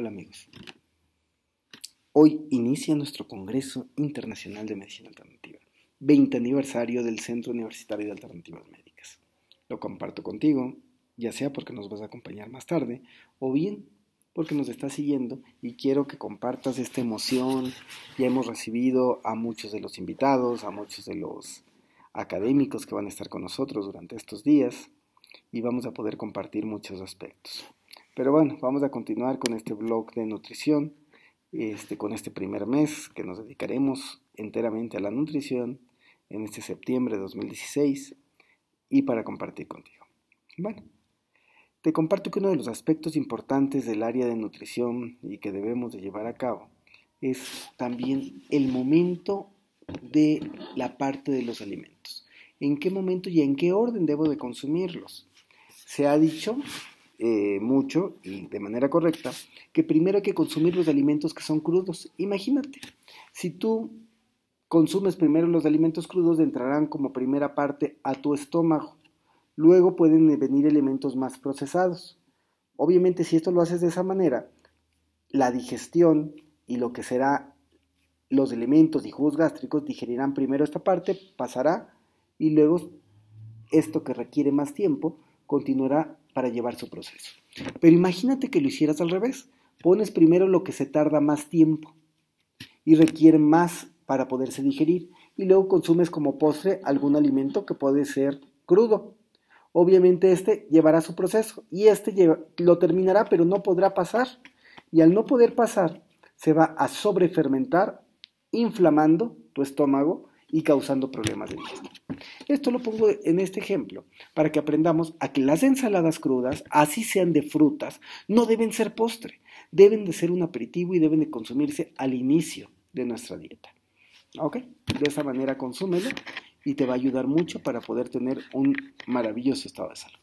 Hola amigos. Hoy inicia nuestro Congreso Internacional de Medicina Alternativa, 20 aniversario del Centro Universitario de Alternativas Médicas. Lo comparto contigo, ya sea porque nos vas a acompañar más tarde o bien porque nos estás siguiendo y quiero que compartas esta emoción. Ya hemos recibido a muchos de los invitados, a muchos de los académicos que van a estar con nosotros durante estos días y vamos a poder compartir muchos aspectos. Pero bueno, vamos a continuar con este blog de nutrición, este, con este primer mes que nos dedicaremos enteramente a la nutrición en este septiembre de 2016 y para compartir contigo. Bueno, te comparto que uno de los aspectos importantes del área de nutrición y que debemos de llevar a cabo es también el momento de la parte de los alimentos. ¿En qué momento y en qué orden debo de consumirlos? Se ha dicho eh, mucho y de manera correcta que primero hay que consumir los alimentos que son crudos. Imagínate, si tú consumes primero los alimentos crudos, entrarán como primera parte a tu estómago. Luego pueden venir elementos más procesados. Obviamente, si esto lo haces de esa manera, la digestión y lo que será los elementos y jugos gástricos digerirán primero esta parte, pasará y luego esto que requiere más tiempo continuará para llevar su proceso. Pero imagínate que lo hicieras al revés. Pones primero lo que se tarda más tiempo y requiere más para poderse digerir y luego consumes como postre algún alimento que puede ser crudo. Obviamente este llevará su proceso y este lo terminará pero no podrá pasar y al no poder pasar se va a sobrefermentar inflamando tu estómago y causando problemas de digestión. Esto lo pongo en este ejemplo para que aprendamos a que las ensaladas crudas, así sean de frutas, no deben ser postre, deben de ser un aperitivo y deben de consumirse al inicio de nuestra dieta. De esa manera consúmelo y te va a ayudar mucho para poder tener un maravilloso estado de salud.